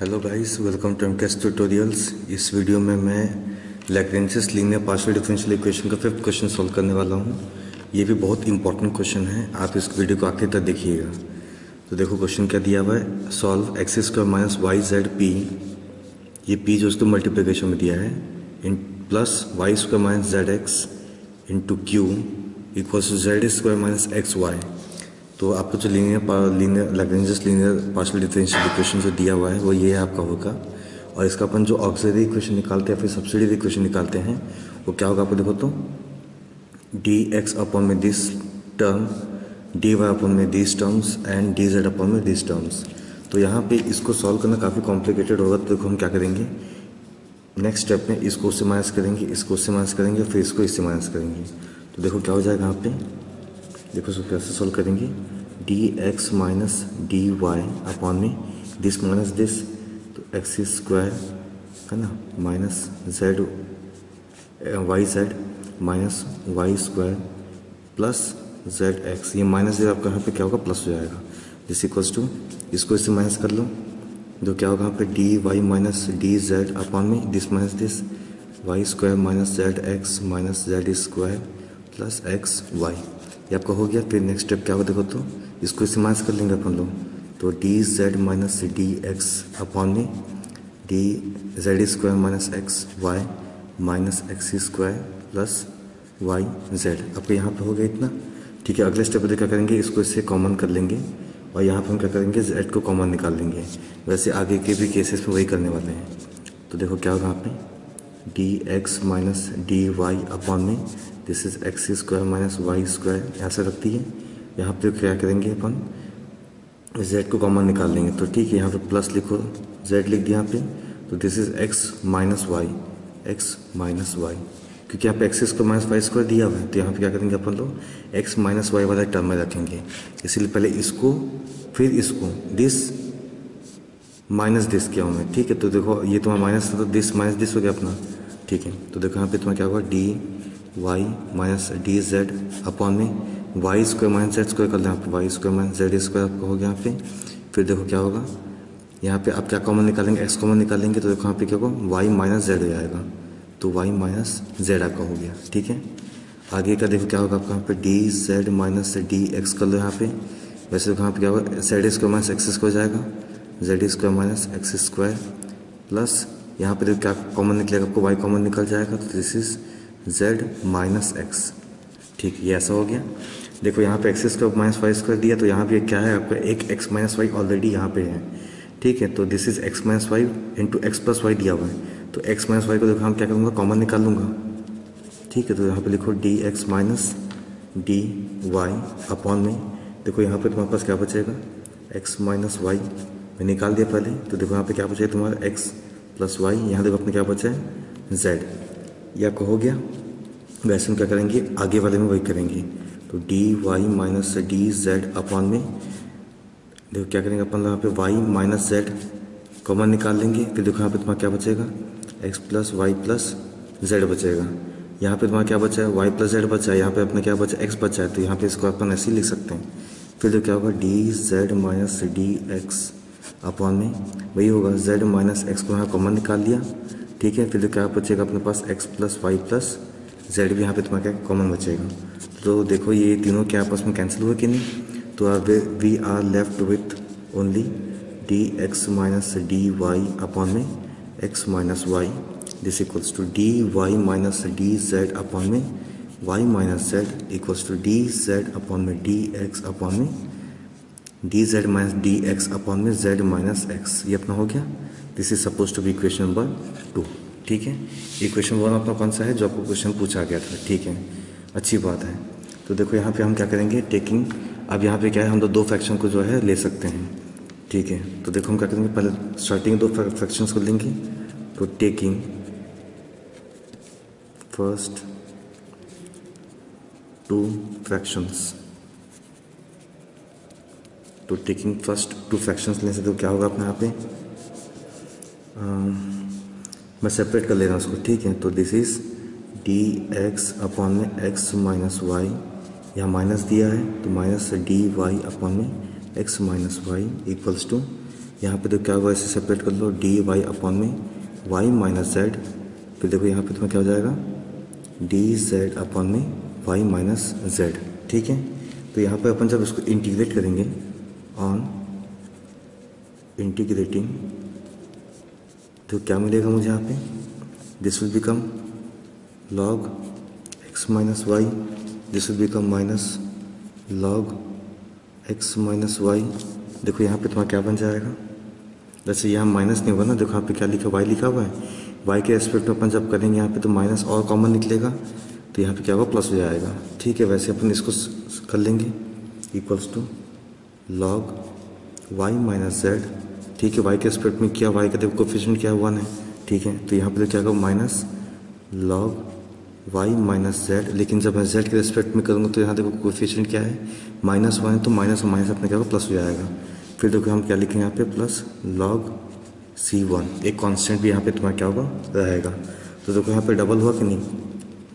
Hello guys welcome to MKS tutorials इस video में मैं Lagrange's linear partial differential equation का फिफ्थ क्वेश्चन सॉल्व करने वाला हूँ। ये भी बहुत इंपॉर्टेंट क्वेश्चन है, आप इस वीडियो को आखिर तक देखिएगा। तो देखो क्वेश्चन क्या दिया हुआ है? Solve x square minus y z p ये पी जो उसको मल्टीप्लीकेशन में दिया है, इन plus y square minus z x into q equals to z square minus x y तो आपको जो linear linear Lagrange's linear partial differential equation जो दिया हुआ है, वो ये है आपका होगा। और इसका अपन जो ऑक्सिलरी इक्वेशन निकालते हैं फिर सब्सिडी इक्वेशन निकालते हैं, वो क्या होगा आपको देखो तो? डी एक्स अपॉन में this term d y upon में this terms and d z upon में दिस टर्म्स तो यहाँ पे इसको सॉल्व करना काफ़ी कॉम्प्लिकेटेड होगा तो देखो हम क्या करेंगे? नेक्स्ट स्टेप में इसको उससे माइनस करेंगे, इसको उससे माइनस करेंगे फिर इसको इससे माइनस करेंगे। तो देखो क्या हो जाएगा यहाँ पे? देखो इसको कैसे सॉल्व करेंगे? D x minus d y upon में दिस माइनस दिस तो एक्स स्क्वायर है ना? Minus z y z minus y square plus z x ये माइनस जेड आपका यहाँ पे क्या होगा? प्लस हो जाएगा। दिस इक्वल्स टू इसको इससे माइनस कर लो। तो क्या होगा यहाँ पे? D y minus d z upon में this minus this y square minus z x minus z square plus x y ये आपका हो गया, फिर नेक्स्ट स्टेप क्या होगा देखो तो इसको इस्तेमाल कर लेंगे अपन लोग। तो d z minus d x upon में d z square minus x y minus x square plus y z आपको यहाँ पे हो गया इतना। ठीक है, अगले स्टेप पर क्या करेंगे, इसको इससे कॉमन कर लेंगे। और यहाँ पर हम क्या करेंगे जेड को कॉमन निकाल लेंगे। वैसे आगे के भी केसेस में वही करने वाले हैं। तो देखो क्या होगा यहाँ पे d x minus d y upon में this is x square minus y square यहाँ से रखती है। यहाँ पे क्या करेंगे अपन। जेड को कॉमन निकाल लेंगे। तो ठीक है, यहाँ पे प्लस लिखो। जेड लिख दिया यहाँ पे। तो this is x minus y x minus y क्योंकि यहाँ पे x square minus y square दिया हुआ है। तो यहाँ पे क्या करेंगे अपन लोग? एक्स माइनस वाई वाला टर्म में रखेंगे। इसलिए पहले इसको, फिर इसको। दिस माइनस दिस किया हूँ। मैं ठीक है तो देखो, ये तुम्हारा माइनस था तो दिस माइनस दिस हो गया अपना। ठीक है तो देखो यहाँ पे तुम्हारा क्या हुआ? D y minus d z upon में y square minus z square कर लें आप y square minus z square आपका हो गया यहाँ पे, फिर देखो क्या होगा, यहाँ पे आप क्या कॉमन निकालेंगे एक्स कॉमन निकालेंगे तो देखो यहाँ पे क्या होगा वाई माइनस जेड हो जाएगा तो वाई माइनस जेड आपका हो गया, ठीक है? आगे का देखो क्या होगा आपका यहाँ पे d z minus d x कर लो यहाँ पे, वैसे देखो यहाँ पे क्या होगा z square minus x square जाएगा z square minus x square plus यहाँ पे देखो क्या कॉमन निकलेगा, आपको वाई कॉमन निकल जाएगा तो this is z minus x ठीक, ये ऐसा हो गया। देखो, यहाँ पे x square minus y square दिया तो यहाँ पे क्या है आपका? एक एक्स माइनस वाई ऑलरेडी यहाँ पे है। ठीक है तो this is x minus y into x plus y दिया हुआ है। तो एक्स माइनस वाई को देखो, हम क्या करूँगा? कॉमन निकाल लूँगा ठीक है तो यहाँ पे लिखो d x minus d y upon में। देखो, यहाँ पे तुम्हारे पास क्या बचेगा? एक्स माइनस वाई मैं निकाल दिया पहले। तो देखो, यहाँ पे क्या बचेगा तुम्हारा? एक्स प्लस वाई यहाँ देखो, अपने क्या बचा है? जेड ये आपको हो गया। वैसे हम क्या करेंगे? आगे वाले में वही करेंगे। तो d y minus d z upon में, देखो क्या करेंगे अपन यहाँ पे वाई माइनस जेड कॉमन निकाल लेंगे। फिर देखो यहाँ पे तुम्हारा क्या बचेगा? X plus y plus z बचेगा। यहाँ पे तुम्हारा क्या बचा है? वाई प्लस जेड बचा है। यहाँ पे अपना क्या बचा एक्स बचा है। तो यहाँ पे इसको अपन ऐसे ही लिख सकते हैं। फिर देखो क्या होगा? D z minus d x upon में, वही होगा। जेड माइनस एक्स को यहाँ कॉमन निकाल लिया। ठीक है, फिर क्या बचेगा अपने पास? X plus y plus z भी यहाँ पे तुम्हारा क्या कॉमन बचेगा। तो देखो ये तीनों क्या आपस में कैंसिल हुए कि नहीं? तो अब we are left with only d x minus d y upon में x minus y this equals to d y minus d z upon में y minus z equals to d z upon में D x upon में d z minus d x upon में Z minus x ये अपना हो गया। This is suppose to be equation number two ठीक है? इक्वेशन वन अपना कौन सा है? जो आपको क्वेश्चन पूछा गया था। ठीक है? अच्छी बात है। तो देखो, यहाँ पे हम क्या करेंगे? टेकिंग अब यहाँ पे क्या है? हम तो दो फ्रैक्शन को जो है ले सकते हैं। ठीक है? तो देखो, हम क्या करेंगे? पहले स्टार्टिंग दो फ्रैक्शंस को लेंगे। तो टेकिंग फ़र्स्ट टू फ्रैक्शंस तो टेकिंग फ़र्स्ट टू फ्रैक्शंस लेने से तो क्या होगा अपने यहाँ पे मैं सेपरेट कर ले रहा हूँ उसको ठीक है? तो this is d x upon में एक्स माइनस वाई यहाँ माइनस दिया है तो माइनस डी वाई अपॉन में x minus y equals to यहाँ पे तो क्या हुआ, इसे सेपरेट कर लो डी वाई अपॉन में वाई माइनस जेड फिर देखो यहाँ पे तुम्हें क्या हो जाएगा? डी जेड अपॉन में वाई माइनस जेड ठीक है? तो यहाँ पे अपन जब इसको इंटीग्रेट करेंगे ऑन इंटीग्रेटिंग तो क्या मिलेगा मुझे यहाँ पे? This will become log x minus y. This will become minus log x minus y देखो यहाँ पे तुम्हारा क्या बन जाएगा? वैसे यहाँ माइनस नहीं होगा ना, देखो यहाँ पे क्या लिखा, y लिखा हुआ है। Y के एस्पेक्ट में अपन जब करेंगे यहाँ पे तो माइनस और कॉमन निकलेगा। तो यहाँ पे क्या होगा? प्लस हो जाएगा। ठीक है, वैसे अपन इसको कर लेंगे। Equals to log y minus z ठीक है वाई के एस्पेक्ट में क्या वाई का देखो कोफिशिएंट क्या वन है ठीक है तो यहाँ पर तो क्या होगा? Minus log y minus z लेकिन जब मैं z के रिस्पेक्ट में करूँगा तो यहाँ देखो कोफिशिएंट क्या है? माइनस वन है तो माइनस माइनस अपने क्या होगा? प्लस हो जाएगा। फिर देखो हम क्या लिखेंगे यहाँ पे? प्लस लॉग सी वन एक कांस्टेंट भी यहाँ पे तुम्हारा क्या होगा? रहेगा। तो देखो यहाँ पे डबल हुआ कि नहीं?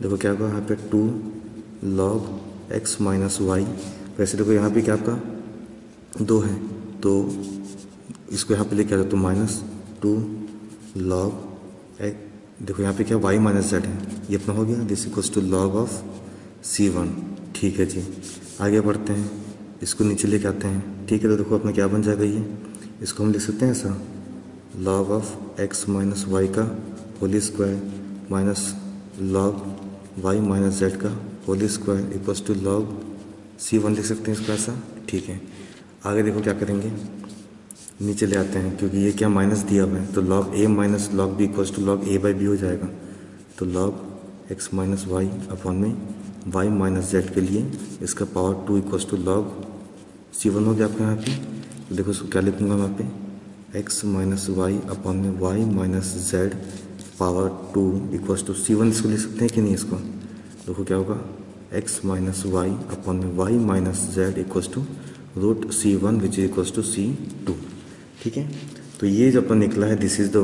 देखो क्या होगा? यहाँ पे two log x minus y वैसे देखो यहाँ पे क्या आपका? दो है तो इसको यहाँ पे लेके आ जाओ तो माइनस टू लॉग एक्स देखो यहाँ पे क्या वाई माइनस जेड है। ये अपना हो गया। This equals to log of c one ठीक है जी। आगे बढ़ते हैं। इसको नीचे लेके आते हैं। ठीक है तो देखो अपना क्या बन जाएगा ये। इसको हम लिख सकते हैं ऐसा। Log of x minus y का whole square minus log y minus z का whole square equals to log c one लिख सकते हैं इसको ऐसा। ठीक है। आगे देखो क्या करेंगे। नीचे ले आते हैं, क्योंकि ये क्या माइनस दिया हुआ है? तो log a minus log b equals to log a by b हो जाएगा। तो log x minus y upon में वाई माइनस जेड के लिए इसका power two equals to log c one हो गया आपके यहाँ पे। तो देखो क्या लिखूँगा यहाँ पे एक्स माइनस वाई अपॉन में y minus z power two equals to c one इसको लिख सकते हैं कि नहीं इसको? देखो क्या होगा। एक्स माइनस वाई अपॉन में y minus z equals to root c one which is to c two ठीक है? तो ये जो अपन निकला है this is the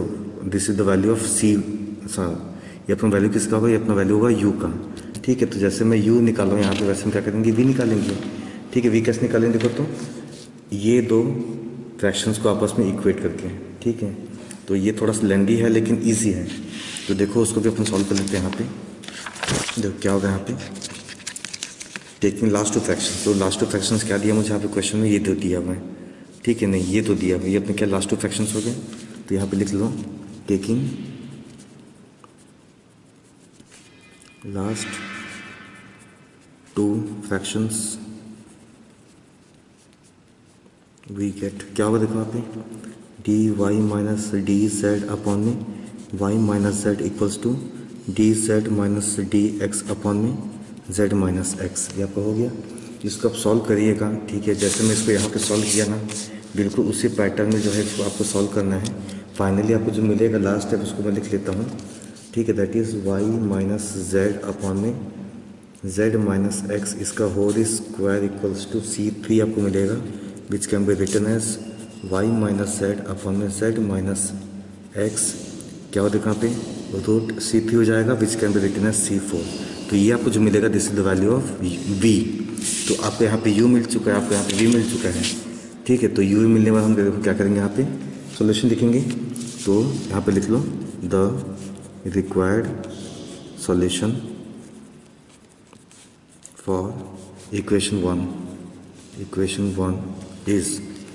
this is the value of c ये अपना वैल्यू किसका होगा? ये अपना वैल्यू होगा यू का। ठीक है तो जैसे मैं यू निकालूँ यहाँ पे वैसे हम क्या करेंगे? वी निकालेंगे। ठीक है वी कैसे निकालेंगे? देखो तो ये दो फ्रैक्शंस को आपस में इक्वेट करके ठीक है? तो ये थोड़ा सा लेंडी है, लेकिन ईजी है। तो देखो, उसको भी अपन सॉल्व कर लेते हैं यहाँ पे। देखो, क्या होगा यहाँ पे? टेकिंग लास्ट टू फ्रैक्शन तो लास्ट टू फ्रैक्शंस क्या दिया मुझे यहाँ पे क्वेश्चन में? ये दो दिया हुआ है। ठीक है, नहीं, ये तो दिया ये अपने क्या लास्ट टू फ्रैक्शंस हो गए? तो यहाँ पे लिख लो taking last two fractions we get क्या होगा देखो यहाँ पे? D y minus d z upon में y minus z equals to d z minus d x upon में जेड माइनस एक्स ये आपका हो गया। इसको आप सॉल्व करिएगा, ठीक है, जैसे मैं इसको यहाँ पे सॉल्व किया ना, बिल्कुल उसी पैटर्न में जो है इसको आपको सॉल्व करना है। फाइनली आपको जो मिलेगा लास्ट स्टेप उसको मैं लिख लेता हूँ। ठीक है that is y minus z upon में जेड माइनस एक्स इसका whole square equals to c three आपको मिलेगा which can be return as y minus z upon में जेड माइनस एक्स क्या हो देखा पे? रूट सी थ्री हो जाएगा which can be return as c four तो ये आपको जो मिलेगा this is the value of we तो आपको यहाँ पे यू मिल चुका है, आपको यहाँ पे वी मिल चुका है। ठीक है तो यू मिलने वाला हम देखो क्या करेंगे यहाँ पे। सॉल्यूशन लिखेंगे तो यहाँ पे लिख लो the required solution for equation one equation one is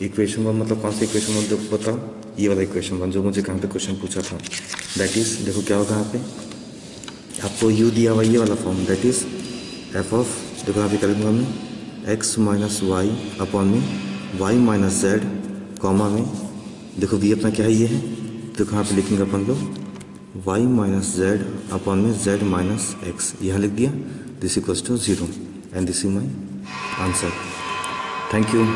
equation one मतलब कौन सा इक्वेशन वन देखो बताओ। ये वाला इक्वेशन वन जो मुझे कहाँ पे क्वेश्चन पूछा था। दैट इज़ देखो क्या होगा यहाँ पे। आपको यू दिया हुआ ये वाला form that is f of देखो यहाँ पे करेंगे हमें एक्स माइनस वाई अपॉन में वाई माइनस जेड कॉमा में, देखो वी अपना क्या है ये है? तो कहाँ पे लिखेंगे अपन लोग वाई माइनस जेड अपॉन में जेड माइनस एक्स यहाँ लिख दिया this equals to zero and this is my answer thank you